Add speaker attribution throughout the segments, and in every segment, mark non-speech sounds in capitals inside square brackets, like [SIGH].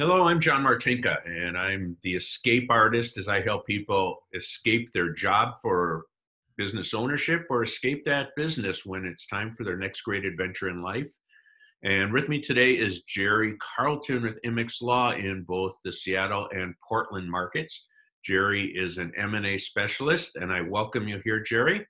Speaker 1: Hello, I'm John Martinka, and I'm the escape artist as I help people escape their job for business ownership or escape that business when it's time for their next great adventure in life. And with me today is Jerry Carleton with Immix Law in both the Seattle and Portland markets. Jerry is an M&A specialist, and I welcome you here, Jerry.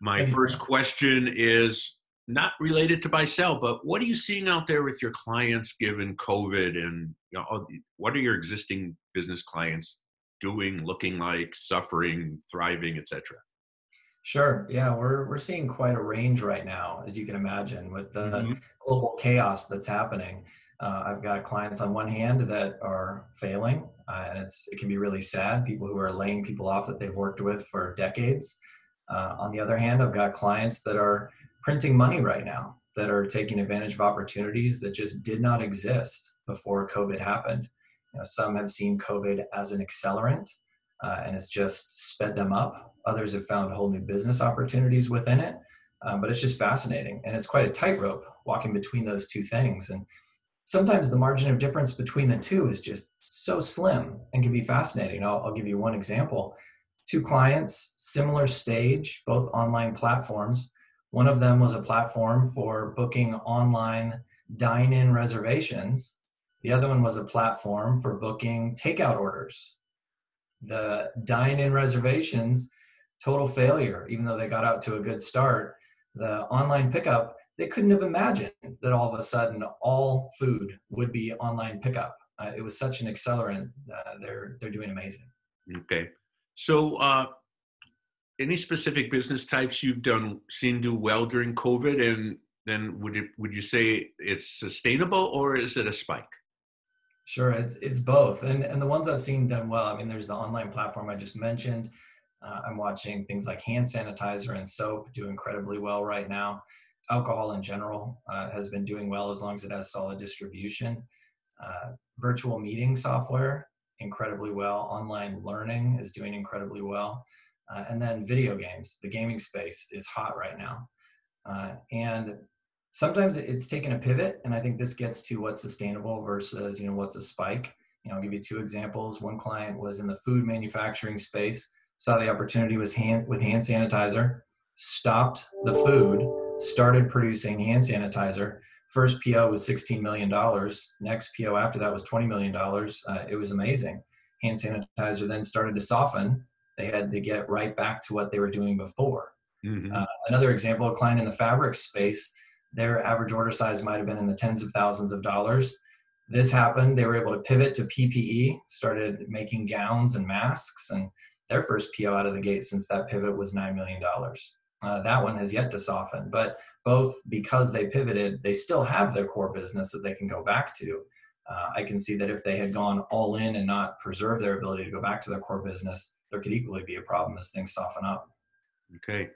Speaker 1: My first question is not related to buy sell, but what are you seeing out there with your clients given COVID and you know, what are your existing business clients doing, looking like, suffering, thriving, etc.?
Speaker 2: Sure. Yeah, we're we're seeing quite a range right now, as you can imagine, with the mm-hmm. global chaos that's happening. Uh, I've got clients on one hand that are failing, uh, and it's it can be really sad. People who are laying people off that they've worked with for decades. Uh, on the other hand, I've got clients that are printing money right now that are taking advantage of opportunities that just did not exist before COVID happened. You know, some have seen COVID as an accelerant uh, and it's just sped them up. Others have found whole new business opportunities within it. Um, but it's just fascinating. And it's quite a tightrope walking between those two things. And sometimes the margin of difference between the two is just so slim and can be fascinating. I'll, I'll give you one example. Two clients, similar stage, both online platforms one of them was a platform for booking online dine in reservations. The other one was a platform for booking takeout orders. The dine in reservations, total failure, even though they got out to a good start. The online pickup, they couldn't have imagined that all of a sudden all food would be online pickup. Uh, it was such an accelerant. Uh, they're, they're doing amazing.
Speaker 1: Okay. So, uh, any specific business types you've done seen do well during COVID, and then would it would you say it's sustainable or is it a spike?
Speaker 2: Sure, it's it's both, and and the ones I've seen done well. I mean, there's the online platform I just mentioned. Uh, I'm watching things like hand sanitizer and soap do incredibly well right now. Alcohol in general uh, has been doing well as long as it has solid distribution. Uh, virtual meeting software incredibly well. Online learning is doing incredibly well. Uh, and then video games, the gaming space is hot right now. Uh, and sometimes it's taken a pivot, and I think this gets to what's sustainable versus you know what's a spike. You know, I'll give you two examples. One client was in the food manufacturing space, saw the opportunity was hand with hand sanitizer, stopped the food, started producing hand sanitizer. First PO was $16 million. Next PO after that was $20 million. Uh, it was amazing. Hand sanitizer then started to soften they had to get right back to what they were doing before. Mm-hmm. Uh, another example, a client in the fabric space, their average order size might have been in the tens of thousands of dollars. This happened. They were able to pivot to PPE, started making gowns and masks, and their first PO out of the gate since that pivot was $9 million. Uh, that one has yet to soften, but both because they pivoted, they still have their core business that they can go back to. Uh, I can see that if they had gone all in and not preserved their ability to go back to their core business, there could equally be a problem as things soften up.
Speaker 1: Okay,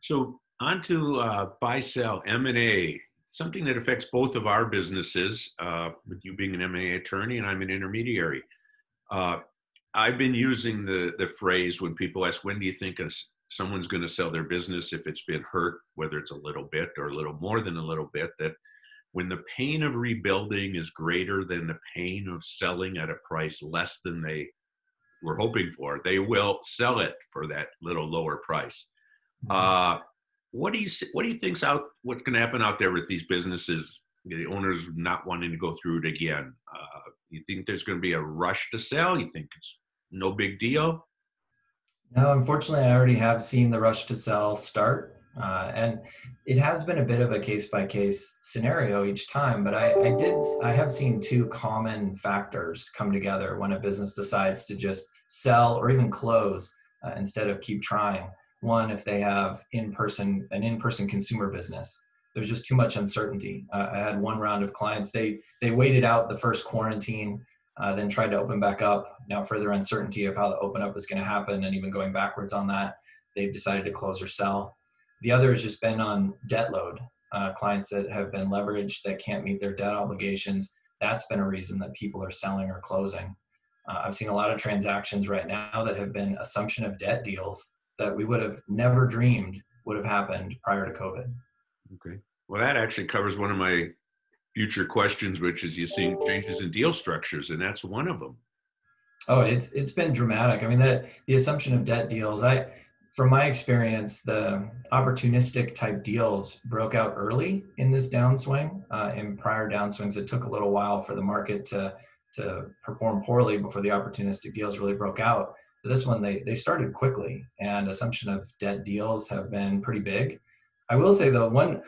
Speaker 1: so on to uh, buy sell M and A, something that affects both of our businesses. Uh, with you being an M and A attorney and I'm an intermediary, uh, I've been using the the phrase when people ask when do you think a, someone's going to sell their business if it's been hurt, whether it's a little bit or a little more than a little bit, that when the pain of rebuilding is greater than the pain of selling at a price less than they we're hoping for, they will sell it for that little lower price. Mm-hmm. Uh, what do you what do you think's out? What's going to happen out there with these businesses? The owners not wanting to go through it again. Uh, you think there's going to be a rush to sell? You think it's no big deal?
Speaker 2: No, unfortunately, I already have seen the rush to sell start. Uh, and it has been a bit of a case by case scenario each time, but I, I, did, I have seen two common factors come together when a business decides to just sell or even close uh, instead of keep trying. One, if they have in person, an in person consumer business, there's just too much uncertainty. Uh, I had one round of clients, they, they waited out the first quarantine, uh, then tried to open back up. Now, further uncertainty of how the open up is going to happen and even going backwards on that, they've decided to close or sell the other has just been on debt load. Uh, clients that have been leveraged that can't meet their debt obligations. That's been a reason that people are selling or closing. Uh, I've seen a lot of transactions right now that have been assumption of debt deals that we would have never dreamed would have happened prior to COVID.
Speaker 1: Okay. Well, that actually covers one of my future questions, which is you see changes in deal structures, and that's one of them.
Speaker 2: Oh, it's it's been dramatic. I mean, the the assumption of debt deals. I, from my experience, the opportunistic type deals broke out early in this downswing. Uh, in prior downswings, it took a little while for the market to to perform poorly before the opportunistic deals really broke out. But this one, they they started quickly, and assumption of debt deals have been pretty big. I will say though, one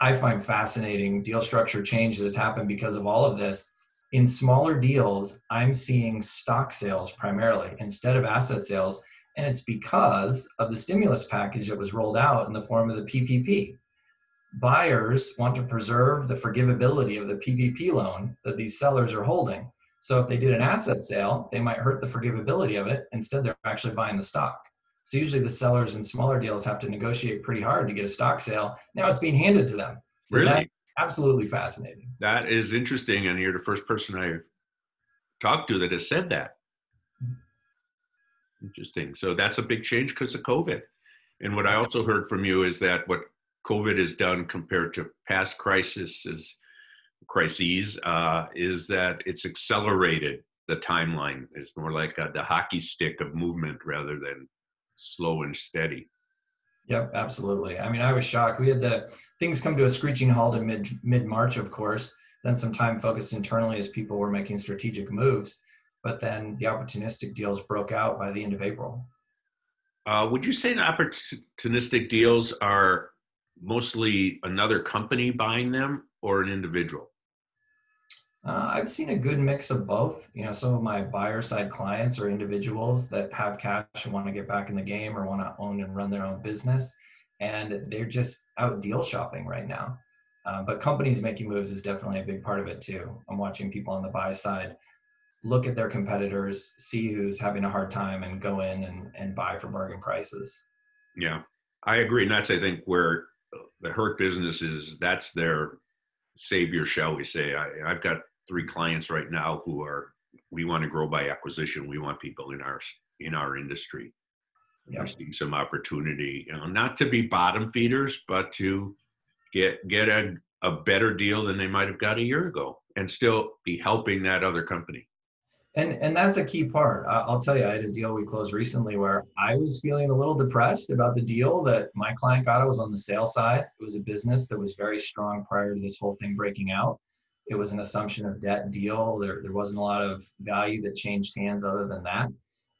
Speaker 2: I find fascinating deal structure change that has happened because of all of this in smaller deals, I'm seeing stock sales primarily instead of asset sales. And it's because of the stimulus package that was rolled out in the form of the PPP. Buyers want to preserve the forgivability of the PPP loan that these sellers are holding. So if they did an asset sale, they might hurt the forgivability of it. Instead, they're actually buying the stock. So usually the sellers in smaller deals have to negotiate pretty hard to get a stock sale. Now it's being handed to them.
Speaker 1: So really?
Speaker 2: absolutely fascinating.
Speaker 1: That is interesting, and you're the first person I've talked to that has said that. Interesting. So that's a big change because of COVID. And what I also heard from you is that what COVID has done compared to past crises crises uh, is that it's accelerated the timeline. It's more like a, the hockey stick of movement rather than slow and steady.
Speaker 2: Yep, absolutely. I mean, I was shocked. We had the things come to a screeching halt in mid mid March, of course. Then some time focused internally as people were making strategic moves. But then the opportunistic deals broke out by the end of April.
Speaker 1: Uh, would you say the opportunistic deals are mostly another company buying them or an individual?
Speaker 2: Uh, I've seen a good mix of both. You know, some of my buyer side clients are individuals that have cash and want to get back in the game or want to own and run their own business, and they're just out deal shopping right now. Uh, but companies making moves is definitely a big part of it too. I'm watching people on the buy side look at their competitors, see who's having a hard time, and go in and, and buy for bargain prices.
Speaker 1: Yeah, I agree, and that's I think where the hurt business is. That's their savior, shall we say? I, I've got three clients right now who are we want to grow by acquisition. We want people in our in our industry. Yep. We're seeing some opportunity, you know, not to be bottom feeders, but to get get a, a better deal than they might have got a year ago, and still be helping that other company.
Speaker 2: And and that's a key part. I'll tell you, I had a deal we closed recently where I was feeling a little depressed about the deal that my client got. It was on the sales side. It was a business that was very strong prior to this whole thing breaking out it was an assumption of debt deal. There, there wasn't a lot of value that changed hands other than that.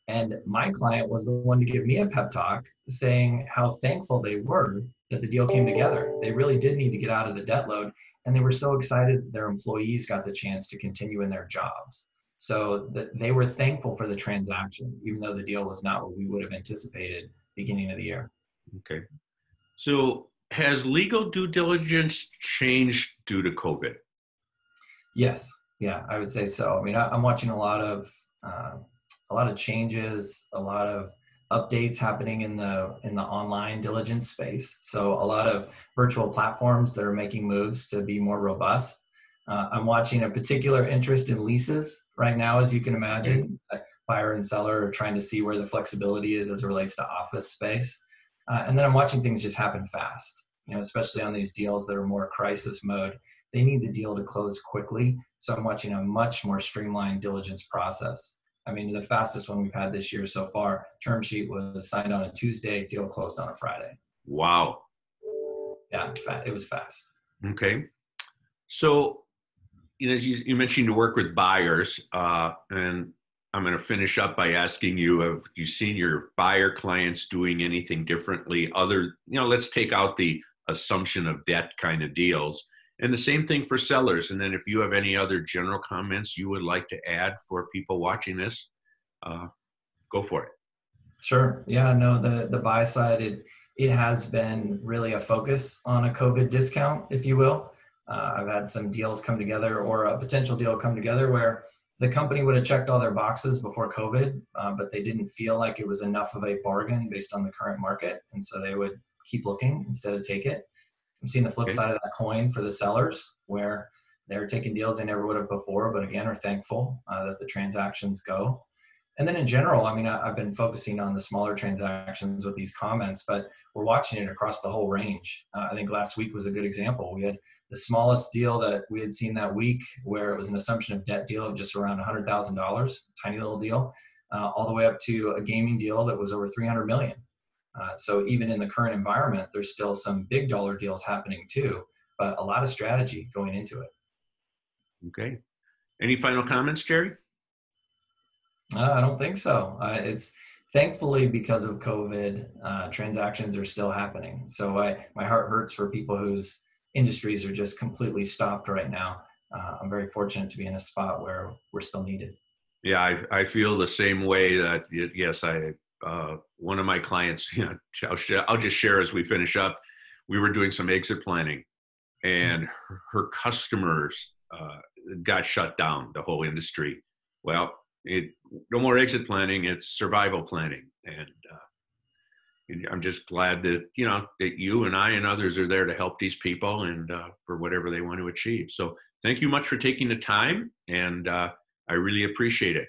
Speaker 2: And my client was the one to give me a pep talk saying how thankful they were that the deal came together. They really did need to get out of the debt load. And they were so excited their employees got the chance to continue in their jobs. So that they were thankful for the transaction, even though the deal was not what we would have anticipated beginning of the year.
Speaker 1: Okay. So has legal due diligence changed due to COVID?
Speaker 2: Yes, yeah, I would say so. I mean, I, am watching a lot of uh, a lot of changes, a lot of updates happening in the in the online diligence space. So a lot of virtual platforms that are making moves to be more robust. Uh, I'm watching a particular interest in leases right now, as you can imagine. Buyer and seller are trying to see where the flexibility is as it relates to office space. Uh, and then I'm watching things just happen fast, you know, especially on these deals that are more crisis mode they need the deal to close quickly. So I'm watching a much more streamlined diligence process. I mean, the fastest one we've had this year so far, term sheet was signed on a Tuesday, deal closed on a Friday.
Speaker 1: Wow.
Speaker 2: Yeah, it was fast.
Speaker 1: Okay. So, you know, you, you mentioned to work with buyers, uh, and I'm going to finish up by asking you: Have you seen your buyer clients doing anything differently? Other, you know, let's take out the assumption of debt kind of deals. And the same thing for sellers. And then if you have any other general comments you would like to add for people watching this, uh, go for it.
Speaker 2: Sure. Yeah. No. The the buy side it it has been really a focus on a COVID discount, if you will. Uh, I've had some deals come together, or a potential deal come together, where the company would have checked all their boxes before COVID, uh, but they didn't feel like it was enough of a bargain based on the current market, and so they would keep looking instead of take it. I'm seeing the flip okay. side of that coin for the sellers, where they're taking deals they never would have before, but again are thankful uh, that the transactions go. And then in general, I mean, I, have been focusing on the smaller transactions with these comments, but we're watching it across the whole range. Uh, I think last week was a good example. We had the smallest deal that we had seen that week, where it was an assumption of debt deal of just around $100,000, tiny little deal, uh, all the way up to a gaming deal that was over 300 million. Uh, so even in the current environment, there's still some big dollar deals happening too, but a lot of strategy going into it.
Speaker 1: Okay. Any final comments, Jerry?
Speaker 2: Uh, I don't think so. Uh, it's thankfully because of COVID, uh, transactions are still happening. So I, my heart hurts for people whose industries are just completely stopped right now. Uh, I'm very fortunate to be in a spot where we're still needed.
Speaker 1: Yeah, I, I feel the same way. That yes, I uh, one of my clients. [LAUGHS] You know, I'll, sh- I'll just share as we finish up. We were doing some exit planning, and her, her customers uh, got shut down. The whole industry. Well, it no more exit planning. It's survival planning, and uh, I'm just glad that you know that you and I and others are there to help these people and uh, for whatever they want to achieve. So thank you much for taking the time, and uh, I really appreciate it.